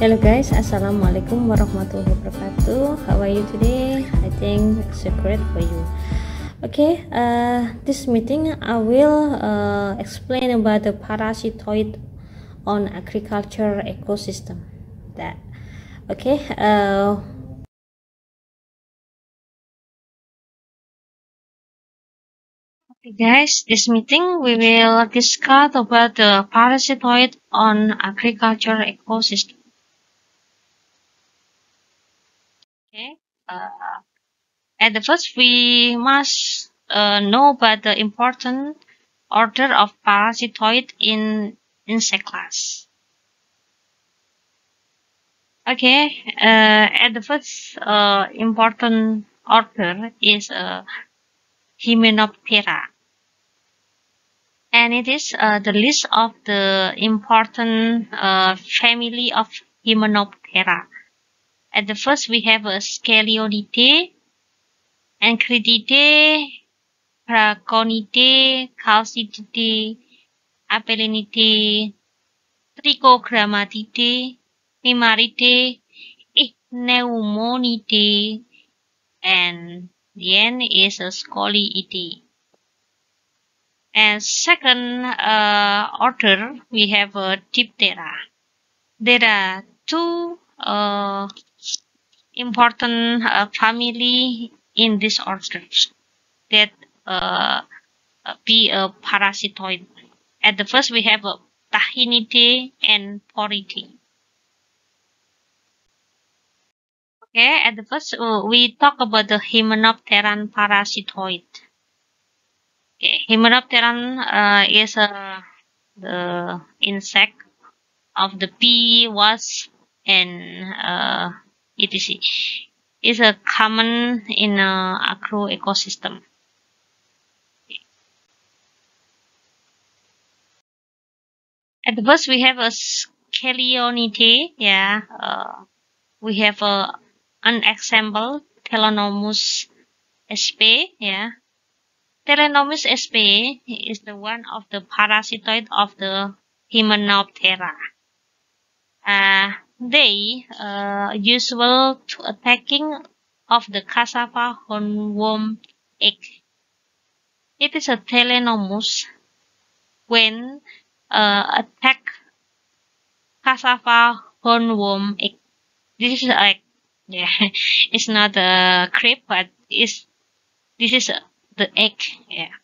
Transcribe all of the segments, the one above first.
Hello guys, Assalamualaikum warahmatullahi wabarakatuh. How are you today? I think it's a great for you. Okay, uh, this meeting I will uh, explain about the parasitoid on agriculture ecosystem. That okay. Uh, Okay guys, this meeting we will discuss about the parasitoid on agriculture ecosystem. Okay. Uh, at the first, we must uh, know about the important order of parasitoid in insect class. Okay. Uh, at the first uh, important order is uh, Hymenoptera. And it is uh, the list of the important uh, family of Hymenoptera. At the first, we have a Scelionidae, Encrididae, Braconidae, Chalcididae, Apellinidae, Trichogrammatidae, Nemaridae, Pneumonidae, and the end is a Scoliidae. And second uh, order, we have a Diptera. There are two uh, important uh, family in this order that uh, be a parasitoid. At the first, we have a Tachinidae and Poridae. Okay, at the first, uh, we talk about the Hymenopteran parasitoid. Okay, Hymenopteran uh, is uh, the insect of the bee, wasp, and uh, etc. is a common in a agro ecosystem. At the first, we have a Scelionidae. Yeah, uh, we have a an example Telenomus sp. Yeah, Telenomus sp is the one of the parasitoid of the Hymenoptera. Uh, they uh, usual to attacking of the cassava hornworm egg. It is a telenomus when uh, attack cassava hornworm egg. This is egg. Yeah, it's not a crepe, but it's this is the egg. Yeah.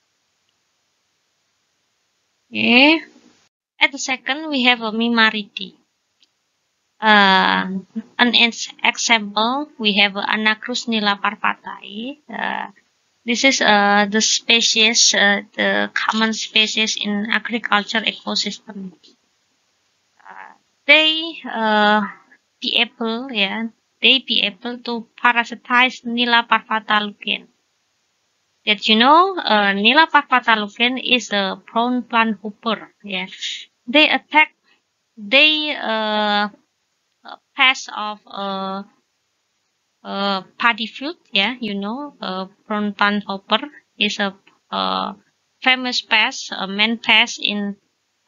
Okay. At the second, we have a Mimaridae. Uh, an example, we have Anacrus nilaparvatae. Uh, this is uh, the species, uh, the common species in agriculture ecosystem. Uh, they uh, be able, yeah, they be able to parasitize Nila parvata lichen. That you know, uh, Nila parvata lichen is a brown plant hopper. Yeah, they attack. They uh, pass of uh, uh, paddy field. Yeah, you know, uh, brown plant hopper is a uh, famous pest, a main pest in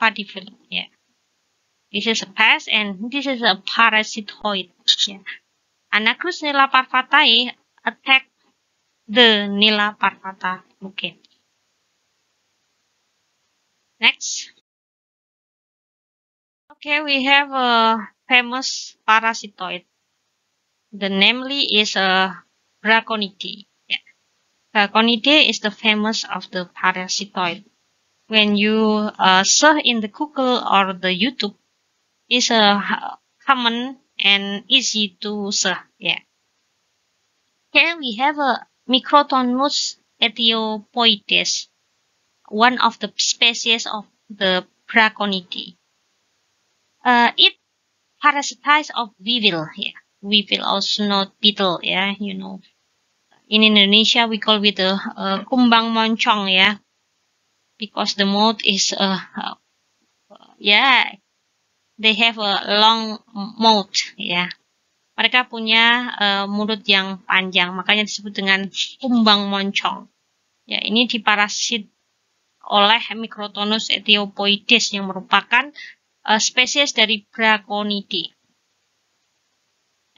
paddy field. Yeah. This is a pest and this is a parasitoid. Yeah. Anacrus nila parvatae attack the nila parvata lichen. Next. Okay, we have a famous parasitoid. The namely is a Braconidae. Yeah. Is the famous of the parasitoid. When you uh, search in the Google or the YouTube, it's a common and easy to search. Yeah. Here we have a Microtonus ethiopoides, one of the species of the Braconidae. Uh, it parasitize of weevil. Yeah, weevil also not beetle. Yeah, you know. In Indonesia we call it a uh, kumbang moncong. Yeah, because the mouth is uh, uh, yeah they have a long mouth. Yeah. Mereka punya uh, mulut yang panjang, makanya disebut dengan kumbang moncong. Ya, ini diparasit oleh Microtonus ethiopoides yang merupakan uh, spesies dari Braconidae.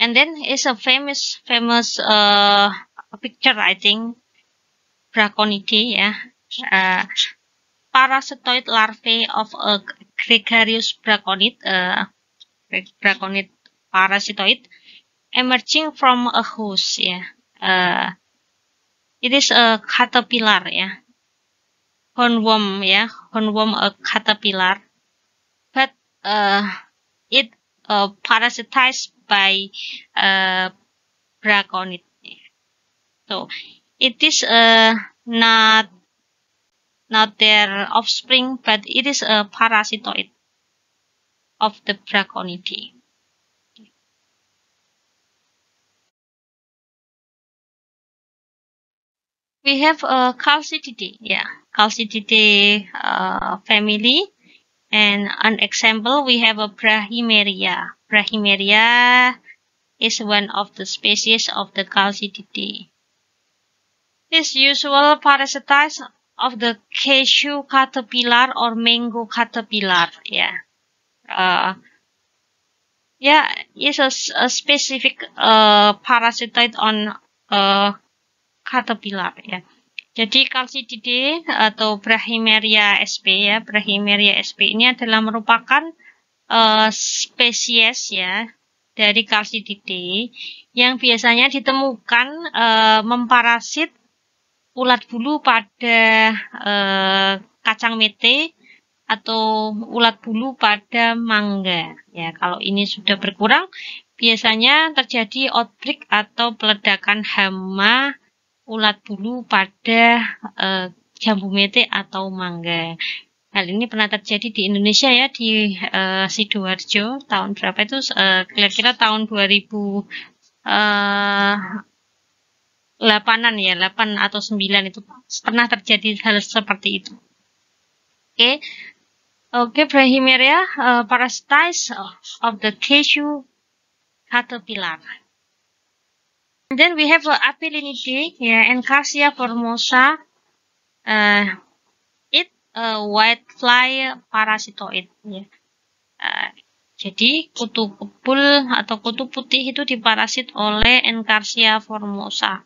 and then it's a famous famous uh, picture I think Braconidae yeah. Uh, parasitoid larvae of a gregarious braconid uh, braconid parasitoid emerging from a host yeah. Uh, it is a caterpillar yeah. Hornworm yeah. Hornworm a caterpillar it uh, parasitized by uh, braconid so it is uh, not not their offspring but it is a parasitoid of the braconidae we have a Chalcididae, yeah, Chalcididae uh, family. And an example, we have a Brachimeria. Brachimeria is one of the species of the Chalcididae. This usual parasite of the cashew caterpillar or mango caterpillar, yeah. Uh, yeah, it's a, a specific uh, parasite on uh, caterpillar ya. Jadi Calcididae atau Brachimeria sp ya, Brachimeria sp ini adalah merupakan uh, spesies ya dari Calcididae yang biasanya ditemukan uh, memparasit ulat bulu pada uh, kacang mete atau ulat bulu pada mangga. Ya, kalau ini sudah berkurang, biasanya terjadi outbreak atau peledakan hama ulat bulu pada uh, jambu mete atau mangga. Hal ini pernah terjadi di Indonesia ya di uh, Sidoarjo tahun berapa itu kira-kira uh, tahun 2000 uh, 8-an ya, 8 atau 9 itu pernah terjadi hal seperti itu. Oke. Okay. Oke, okay, Brachimeria uh, parasites of the cashew caterpillar. And then we have uh, Apelinidae, yeah, and Cassia formosa. Uh, it uh, white fly parasitoid. Yeah. Uh, jadi kutu kebul atau kutu putih itu diparasit oleh Encarsia formosa.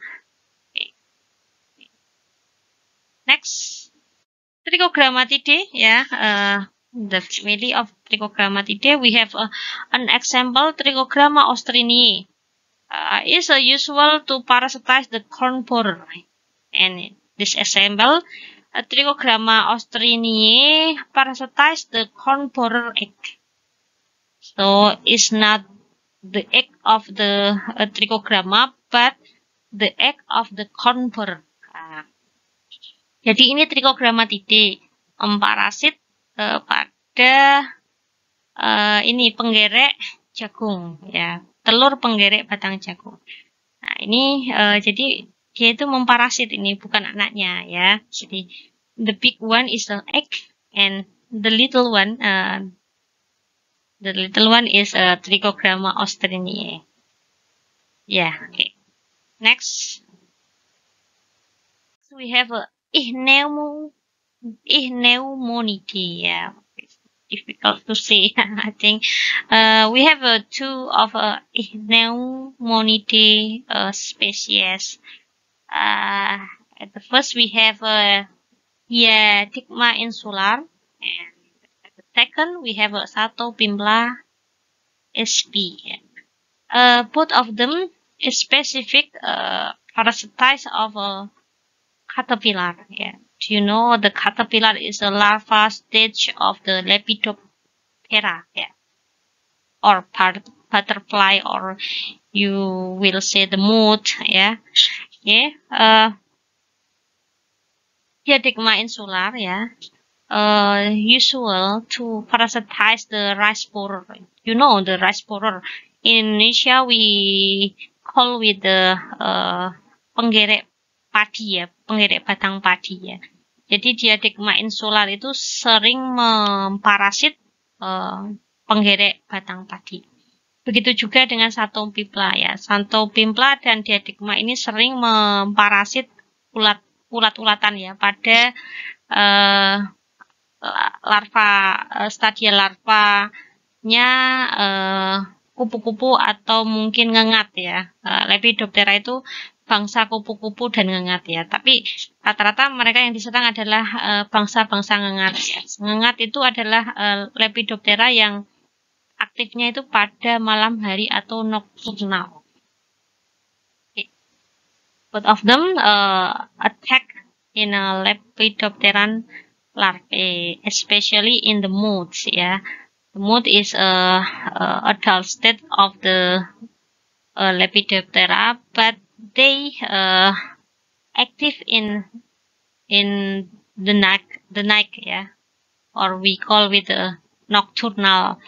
Okay. Next, Trichogrammatidae, ya, uh, the family of Trichogrammatidae. We have uh, an example Trichogramma austriniae uh, is uh, usual to parasitize the corn borer. And example, uh, Trichogramma austriniae parasitize the corn borer egg. So it's not the egg of the uh, Trichogramma, but the egg of the corn borer. Uh, jadi ini Trichogrammatidae memparasit uh, pada uh, ini penggerek jagung ya telur penggerek batang jagung. Nah, ini uh, jadi dia itu memparasit ini bukan anaknya ya. Jadi the big one is the egg and the little one uh, the little one is a uh, Trichogramma austriniae. Yeah, okay. Next. So we have a Ichneumonidae. Yeah difficult to say. I think uh, we have uh, two of uh, Ichneumonidae uh, species. Uh, at the first we have a uh, Hiadigma insular, and at the second we have a uh, Satopimbla sp. Uh, both of them is specific uh, of a caterpillar. Yeah. Do you know the caterpillar is a larva stage of the Lepidoptera? Yeah. Or butterfly, or you will say the moth. Yeah. Yeah. Uh, Diadema insular. Yeah. Uh, usual to parasitize the rice borer. You know the rice borer. In Indonesia, we call with the uh, penggerek padi ya, penggerek batang padi ya. Jadi diadekma insular itu sering memparasit uh, penggerek batang padi. Begitu juga dengan satu pimpla ya. Santo pimpla dan diadekma ini sering memparasit ulat ulat-ulatan ya pada uh, larva uh, stadia larvanya uh, kupu-kupu atau mungkin ngengat ya. Uh, Lepidoptera itu bangsa kupu-kupu dan ngengat ya. Tapi rata-rata mereka yang diserang adalah bangsa-bangsa uh, ngengat. Ya. Ngengat itu adalah uh, Lepidoptera yang aktifnya itu pada malam hari atau nocturnal. Both of them uh, attack in a Lepidopteran larvae, especially in the moods. Yeah, the mood is a, a adult state of the uh, Lepidoptera, but they uh, active in in the night, the night, yeah, or we call it a nocturnal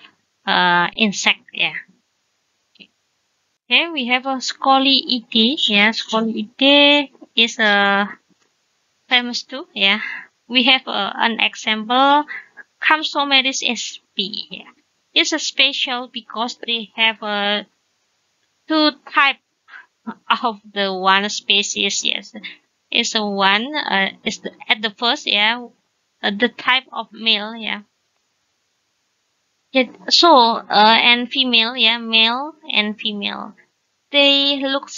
uh, insect, yeah. Okay, we have a Scoliidae, yeah, Scoliidae is a uh, famous too, yeah we have uh, an example Campsomeris sp. Yeah. It's a special because they have a uh, two type of the one species. Yes, it's a one. Uh, it's the, at the first, yeah, uh, the type of male, yeah. yeah so uh, and female, yeah, male and female. They look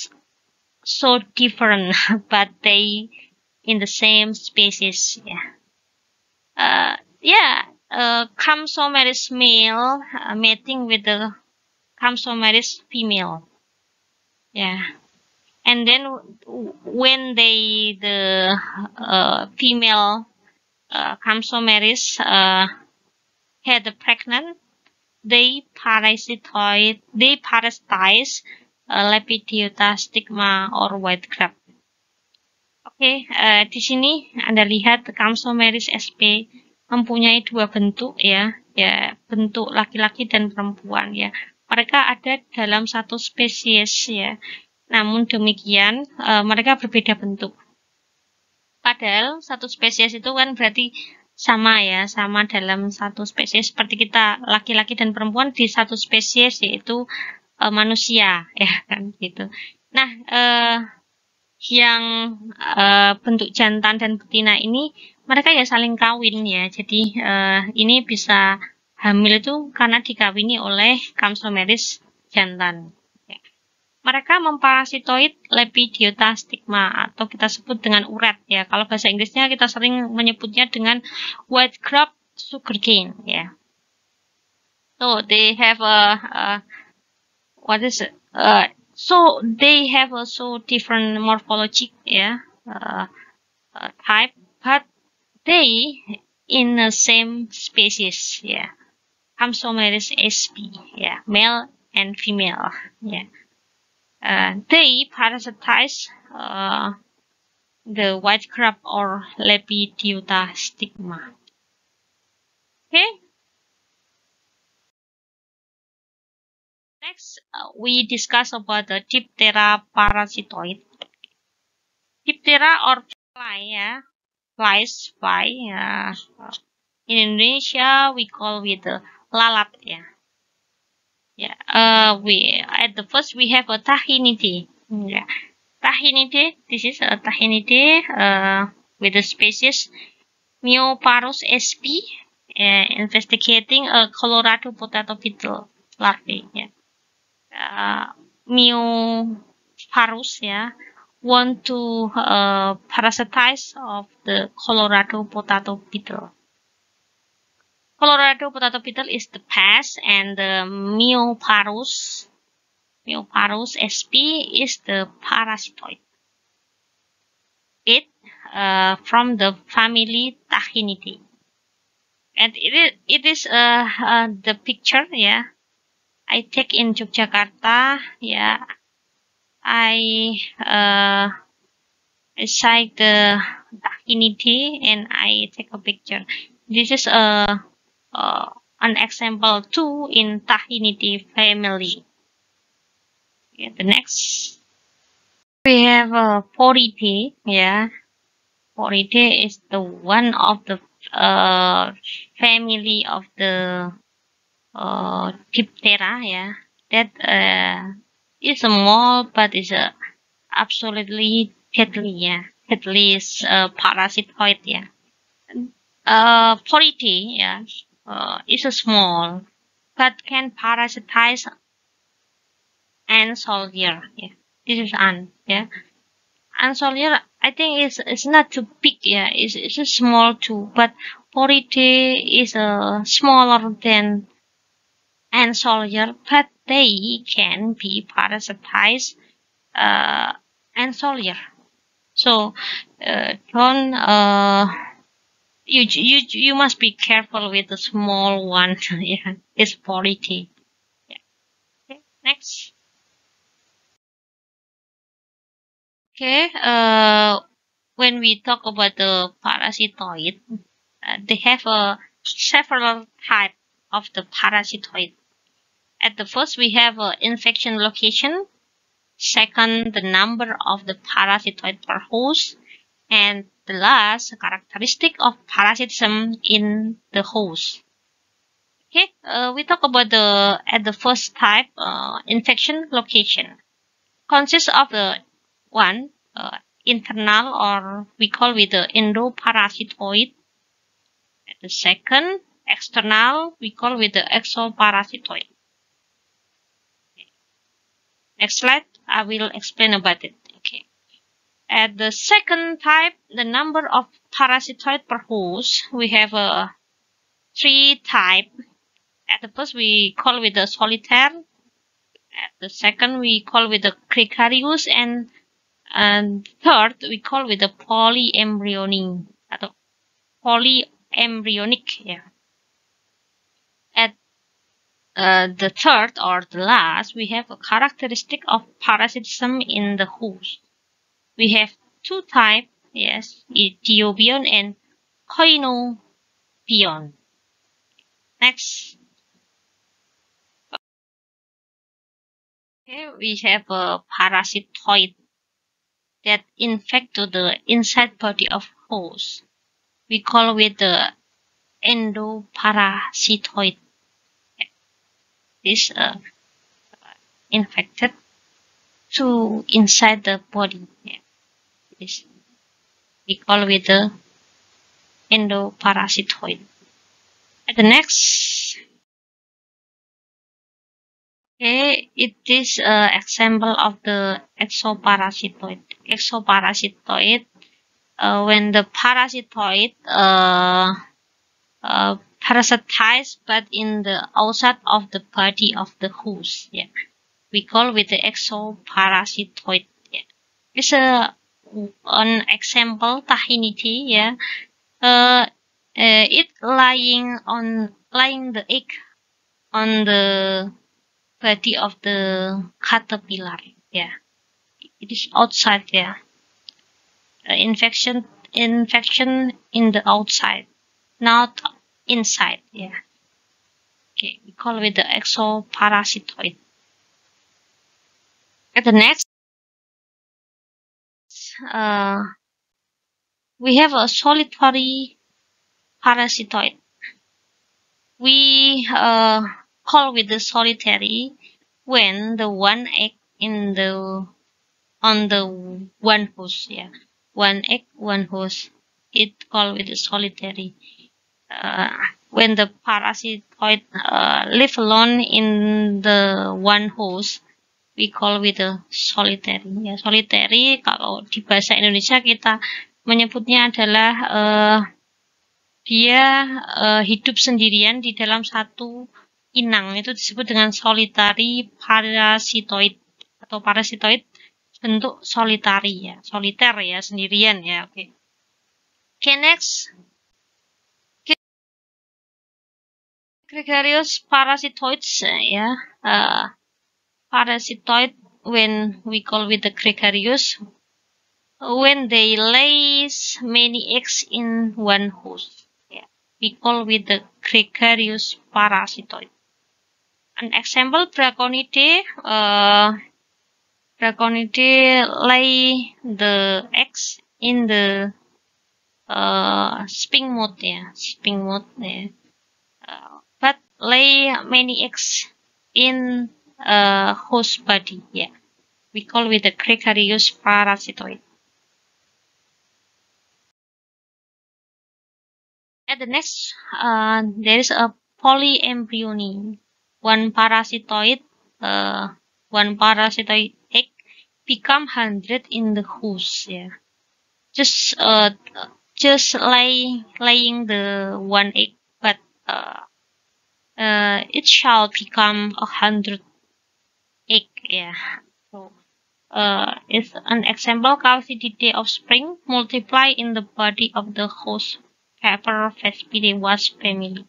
so different, but they in the same species. Yeah. Uh, yeah. Uh, Campsomeris male uh, mating with the Campsomeris female. Yeah. And then when they the uh, female uh, Campsomeris uh, had pregnant, they parasitoid they parasitize uh, Lepidiota stigma or white crab. Oke, uh, di sini Anda lihat Kamsomeris sp mempunyai dua bentuk ya, ya bentuk laki-laki dan perempuan ya. Mereka ada dalam satu spesies ya. Namun demikian uh, mereka berbeda bentuk. Padahal satu spesies itu kan berarti sama ya, sama dalam satu spesies seperti kita laki-laki dan perempuan di satu spesies yaitu uh, manusia ya kan gitu. Nah, uh, yang uh, bentuk jantan dan betina ini mereka ya saling kawin ya. Jadi uh, ini bisa hamil itu karena dikawini oleh Campsomeris jantan. Ya. Mereka memparasitoid Lepidiota stigma atau kita sebut dengan uret ya. Kalau bahasa Inggrisnya kita sering menyebutnya dengan white crab sugarcane ya. So they have a, a what is it? Uh, so they have also different morphology yeah uh, uh, type but they in the same species yeah Campsomeris sp yeah male and female yeah uh, they parasitize uh, the white crab or Lepidiota stigma okay Next, uh, we discuss about the Diptera parasitoid. Diptera or fly, yeah, flies, fly. Yeah. In Indonesia, we call it the lalat, yeah. Yeah. Uh, we at the first we have a Tahinidae. Yeah. Tahinidae. This is a Tahinidae. Uh, with the species Myoparus sp. Uh, investigating a Colorado potato beetle larvae. Yeah uh, Parus ya want to uh, parasitize of the Colorado potato beetle. Colorado potato beetle is the pest and the Mioparus, Mioparus sp is the parasitoid. It uh, from the family Tachinidae. And it is, it is uh, uh, the picture, yeah, I take in Yogyakarta. Yeah, I uh, cite the Dakiniti and I take a picture. This is a uh, an example too in Tahiniti family. The next. We have a uh, Porite. Yeah, Porite is the one of the uh, family of the uh, Diptera yeah. That uh, is small but is uh, absolutely deadly yeah. Deadly is uh, parasitoid yeah. Uh, Polity yeah uh, is a small but can parasitize ant soldier. Yeah, this is ant. Yeah, ant soldier. I think it's it's not too big. Yeah, it's it's a small too, but Poridae is uh, smaller than ant soldier, but they can be parasitized uh, ant soldier. So uh, don't uh, you you you must be careful with the small one. yeah, it's Poridae. Yeah. Okay, next. Okay, uh, when we talk about the parasitoid, uh, they have uh, several types of the parasitoid. At the first, we have uh, infection location. Second, the number of the parasitoid per host. And the last, characteristic of parasitism in the host. Okay, uh, we talk about the at the first type, uh, infection location. Consists of the one uh, internal or we call it the endoparasitoid. The second external we call it the exoparasitoid. Next slide, I will explain about it. At the second type, the number of parasitoid per host, we have a uh, three type. At the first, we call with the solitaire. At the second, we call with the gregarious, and and third we call with the polyembryonic polyembryonic yeah at uh, the third or the last we have a characteristic of parasitism in the host we have two types yes diobion and coinobion next okay we have a parasitoid that infect to the inside body of host. We call it the endoparasitoid. This uh, infected to inside the body. This we call it the endoparasitoid. And the next Okay, it is an example of the exoparasitoid. Exoparasitoid, uh, when the parasitoid uh, uh, parasitize but in the outside of the body of the host. Yeah, we call it the exoparasitoid. Yeah. It's a an example tahinite. Yeah, uh, uh, it lying on lying the egg on the body of the caterpillar. Yeah, it is outside. Yeah, uh, infection infection in the outside, not inside. Yeah. Okay, we call it the exoparasitoid. At the next, uh, we have a solitary parasitoid. We uh, call with the solitary when the one egg in the on the one host yeah. One egg one host it called with the solitary. Uh, when the parasitoid uh, live alone in the one host we call with the solitary ya solitary kalau di bahasa Indonesia kita menyebutnya adalah uh, dia uh, hidup sendirian di dalam satu inang itu disebut dengan solitary parasitoid atau parasitoid bentuk solitari ya, soliter ya, sendirian ya. Oke. Okay. Okay, next. Gregarious parasitoids ya. Uh, parasitoid when we call with the gregarious when they lays many eggs in one host. Yeah. We call with the gregarious parasitoid. An example Braconidae, uh, lay the eggs in the uh, spring mode, yeah, spring mode, yeah. Uh, but lay many eggs in uh, host body, yeah. We call it the gregarious parasitoid. At the next, uh, there is a polyembryony one parasitoid uh, one parasitoid egg become hundred in the host. Yeah, just uh, just lay laying the one egg, but uh, uh, it shall become a hundred egg. Yeah, so uh, is an example Calcididae offspring multiply in the body of the host Pepper Vespidae wasp family.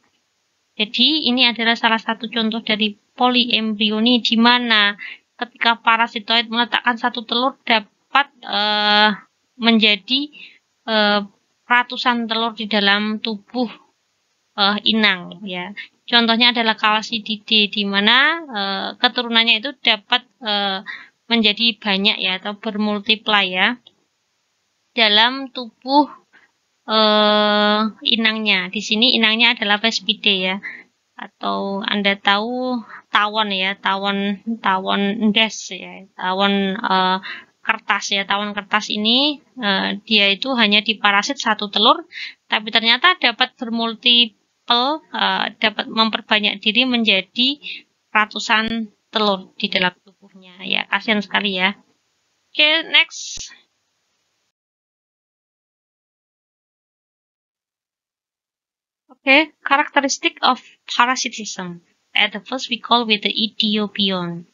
Jadi ini adalah salah satu contoh dari poliembrioni di mana ketika parasitoid meletakkan satu telur dapat uh, menjadi uh, ratusan telur di dalam tubuh uh, inang ya. Contohnya adalah Calcididae di mana uh, keturunannya itu dapat uh, menjadi banyak ya atau bermultiply ya dalam tubuh uh, inangnya. Di sini inangnya adalah Vespidae ya. Atau Anda tahu tawon ya, tawon tawon des ya, tawon uh, kertas ya. Tawon kertas ini dia itu hanya diparasit satu telur, tapi ternyata dapat bermultiple, uh, dapat memperbanyak diri menjadi ratusan telur di dalam tubuhnya. Ya, kasihan sekali ya. Oke, okay, next. Okay, characteristic of parasitism. At the first we call with the Ethiopian.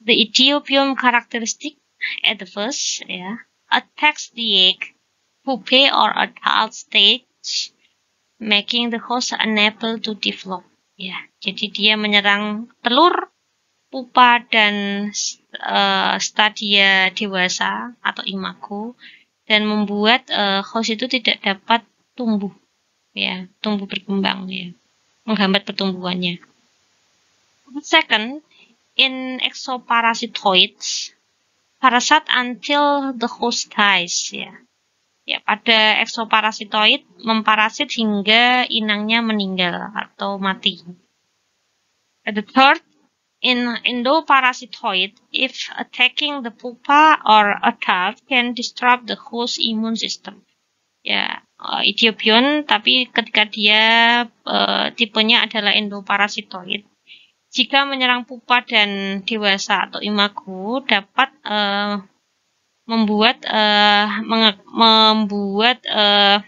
The Ethiopian characteristic at the first, yeah, attacks the egg, pupae or adult stage, making the host unable to develop. Ya, jadi dia menyerang telur, pupa dan uh, stadia dewasa atau imago dan membuat uh, host itu tidak dapat tumbuh, ya, tumbuh berkembang, ya, menghambat pertumbuhannya. Second, in exoparasitoids, parasite until the host dies, ya. Ya, pada eksoparasitoid memparasit hingga inangnya meninggal atau mati. The third, in endoparasitoid, if attacking the pupa or adult can disrupt the host immune system. Ya, uh, Ethiopian, tapi ketika dia uh, tipenya adalah endoparasitoid, jika menyerang pupa dan dewasa atau imago dapat uh, membuat uh, membuat uh,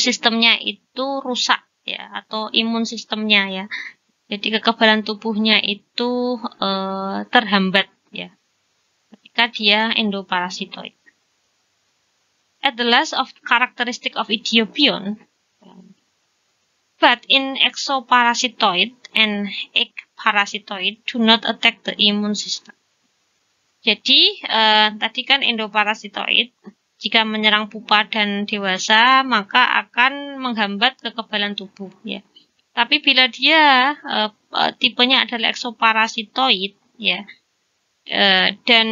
sistemnya itu rusak ya atau imun sistemnya ya. Jadi kekebalan tubuhnya itu uh, terhambat ya ketika dia endoparasitoid. At the last of characteristic of Ethiopian, but in exoparasitoid and ecparasitoid do not attack the immune system. Jadi uh, tadi kan endoparasitoid jika menyerang pupa dan dewasa maka akan menghambat kekebalan tubuh ya. Tapi bila dia uh, tipenya adalah exoparasitoid ya uh, dan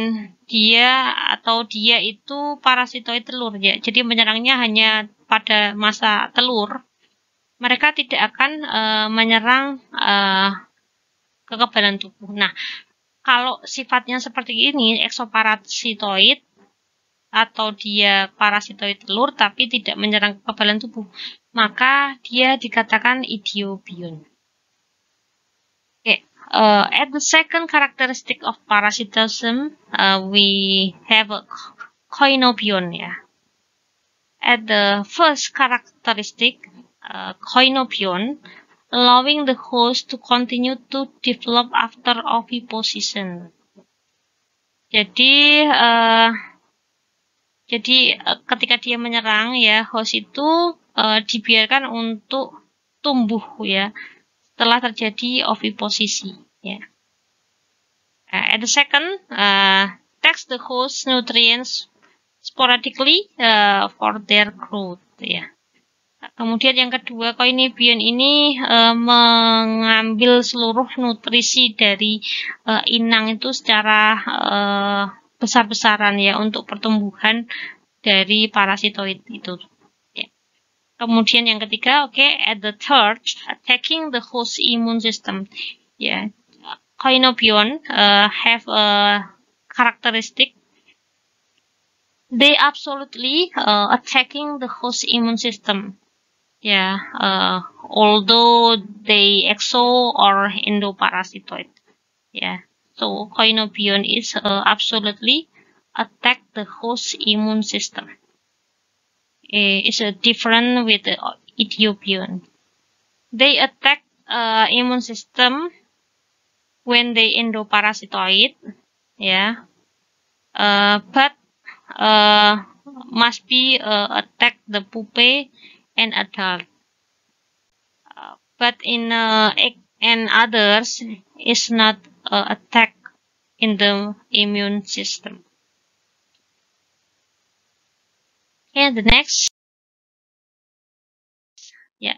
dia atau dia itu parasitoid telur ya. Jadi menyerangnya hanya pada masa telur. Mereka tidak akan uh, menyerang uh, kekebalan tubuh. Nah, kalau sifatnya seperti ini, eksoparasitoid atau dia parasitoid telur tapi tidak menyerang kekebalan tubuh, maka dia dikatakan idiobion. Uh, at the second characteristic of parasitism, uh, we have a koinobion. Yeah. At the first characteristic, uh, koinobion, allowing the host to continue to develop after oviposition. Jadi uh, jadi uh, ketika dia menyerang ya host itu uh, dibiarkan untuk tumbuh ya setelah terjadi oviposisi ya. Uh, at the second, uh, takes the host nutrients sporadically uh, for their growth ya. Kemudian yang kedua, koinibion ini e, mengambil seluruh nutrisi dari e, inang itu secara e, besar-besaran ya untuk pertumbuhan dari parasitoid itu. Ya. Kemudian yang ketiga, oke, okay, at the third, attacking the host immune system. Ya, koinobion uh, have a characteristic they absolutely uh, attacking the host immune system yeah, uh, although they exo or endoparasitoid. Yeah, So coinobion is uh, absolutely attack the host immune system. Uh, it's uh, different with the Ethiopian. They attack uh, immune system when they endoparasitoid, yeah. Uh, but uh, must be uh, attack the pupae and adult. Uh, but in uh, and others is not uh, attack in the immune system. Okay, the next. Yeah.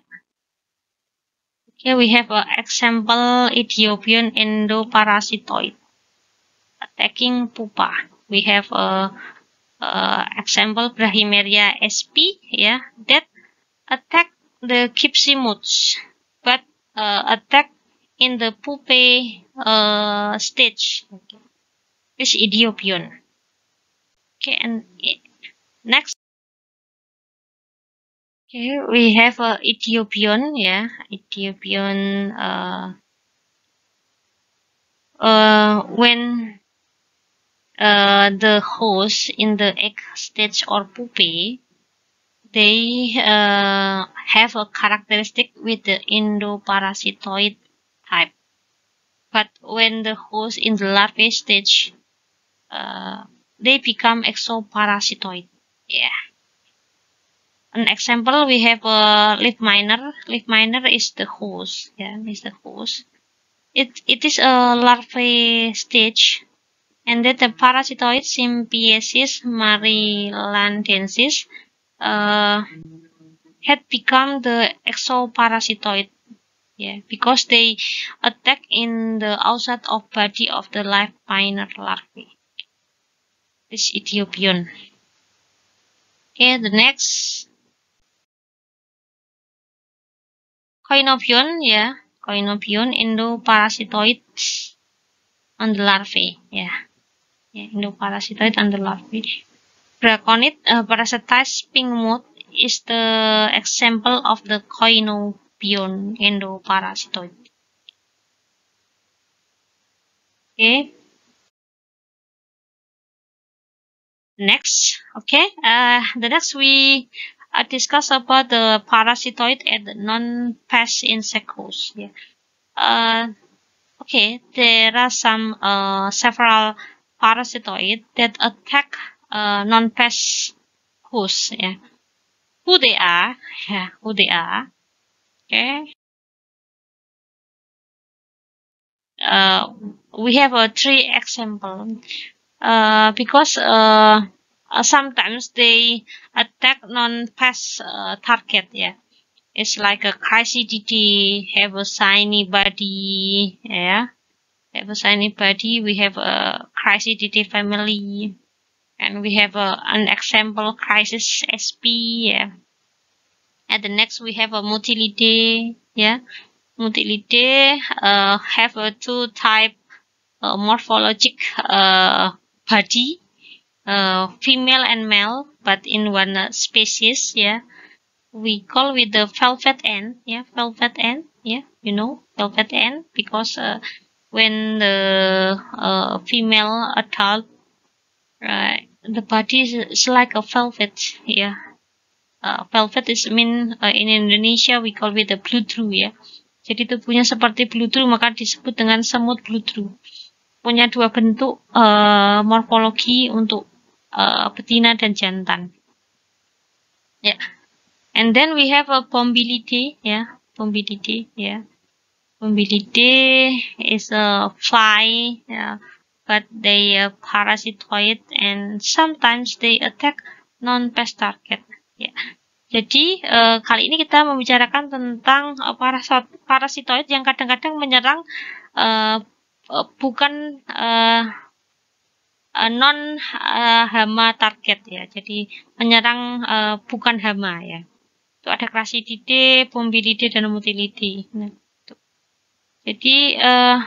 Okay, we have an example Ethiopian endoparasitoid attacking pupa. We have a, a example Brahymieria sp, yeah, that attack the Kipsimuts, but uh, attack in the pupae uh, stage. Okay. Ethiopian. Okay, and next. Okay, we have uh, Ethiopian, yeah, Ethiopian. Uh, uh, when uh, the host in the egg stage or pupae, they uh, have a characteristic with the endoparasitoid type. But when the host in the larvae stage, uh, they become exoparasitoid. Yeah. An example, we have a leaf miner. Leaf miner is the host. Yeah, is the host. It, it is a larvae stage and then the parasitoid Symbiosis marylandensis uh, had become the exoparasitoid yeah, because they attack in the outside of body of the live miner larvae. This Ethiopian. Okay, the next Coinobion, yeah, Coinobion endoparasitoid on the larvae, yeah, yeah, endoparasitoid on the larvae. Draconid uh, parasitized pink moth is the example of the Coinobion endoparasitoid. Okay. Next, okay, uh, the next we uh, discuss about the parasitoid and non-pest insect host. Yeah. Uh, okay, there are some uh, several parasitoid that attack uh, non-pest hosts. Yeah. Who they are? Yeah, who they are? Okay. Uh, we have a three example. Uh, because uh, sometimes they attack non-pest uh, target. Yeah, it's like a Chrysididae have a shiny body. Yeah, have a shiny body. We have a Chrysididae family and we have a, an example crisis SP yeah. And the next we have a Mutilidae yeah. Mutilidae uh, have a two type uh, morphologic uh, body uh, female and male but in one uh, species yeah. We call with the velvet end yeah velvet end yeah you know velvet end because uh, when the uh, female adult Right. The body is, like a velvet. Yeah. Uh, velvet is mean uh, in Indonesia we call it the bludru ya. Jadi tubuhnya seperti bludru maka disebut dengan semut bludru. Punya dua bentuk uh, morfologi untuk uh, betina dan jantan. Ya. Yeah. And then we have a Bombilidae ya, yeah. Bombilidae ya. Yeah. Bombilidae is a fly. Yeah but they are parasitoid and sometimes they attack non-pest target. Ya. Jadi uh, kali ini kita membicarakan tentang uh, parasitoid yang kadang-kadang menyerang uh, uh, bukan uh, uh, non uh, hama target ya. Jadi menyerang uh, bukan hama ya. Itu ada Crassididae, Bombilidae dan Mutilidae. Nah, Jadi uh,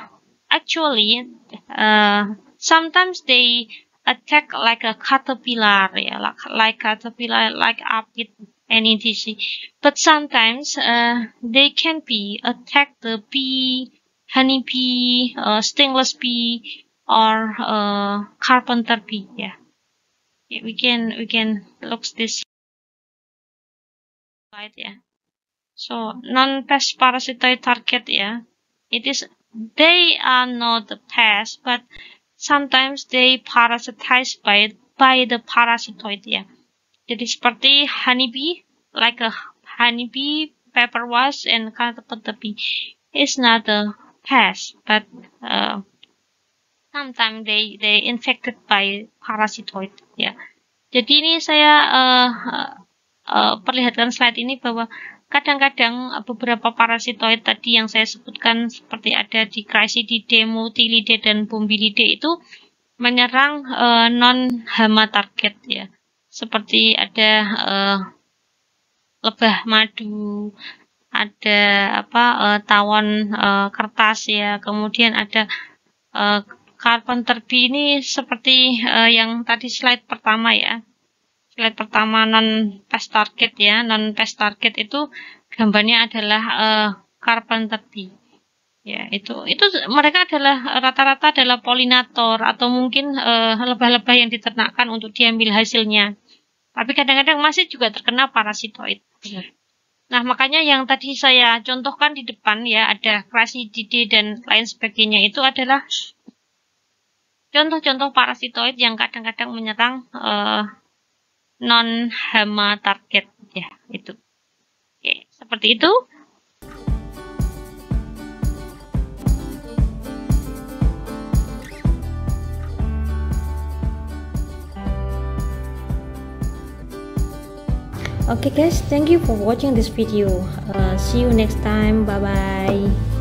actually uh, sometimes they attack like a caterpillar yeah, like, like caterpillar like aphid and etc but sometimes uh, they can be attack the bee honeybee, uh, stingless bee, or uh, carpenter bee. Yeah. we can we can look this slide. Yeah. So non-pest parasitoid target. Yeah, it is they are not the pest, but sometimes they parasitize by by the parasitoid. Yeah. Jadi seperti honeybee, like a honeybee, pepper wasp, and caterpillar. It's not a pest, but uh, sometimes they they infected by parasitoid. Ya. Jadi ini saya uh, uh, perlihatkan slide ini bahwa kadang-kadang beberapa parasitoid tadi yang saya sebutkan seperti ada di Chrysilidae, Multilidae, dan Bombilidae itu menyerang uh, non hama target ya seperti ada uh, lebah madu, ada apa uh, tawon uh, kertas ya, kemudian ada uh, carpenter bee ini seperti uh, yang tadi slide pertama ya. Slide pertama non pest target ya, non pest target itu gambarnya adalah uh, carpenter bee. Ya, itu itu mereka adalah rata-rata adalah polinator atau mungkin lebah-lebah uh, yang diternakkan untuk diambil hasilnya. Tapi kadang-kadang masih juga terkena parasitoid. Nah, makanya yang tadi saya contohkan di depan ya, ada Crassididae dan lain sebagainya itu adalah contoh-contoh parasitoid yang kadang-kadang menyerang uh, non-hama target ya, itu. Oke, seperti itu. okay guys thank you for watching this video uh, see you next time bye bye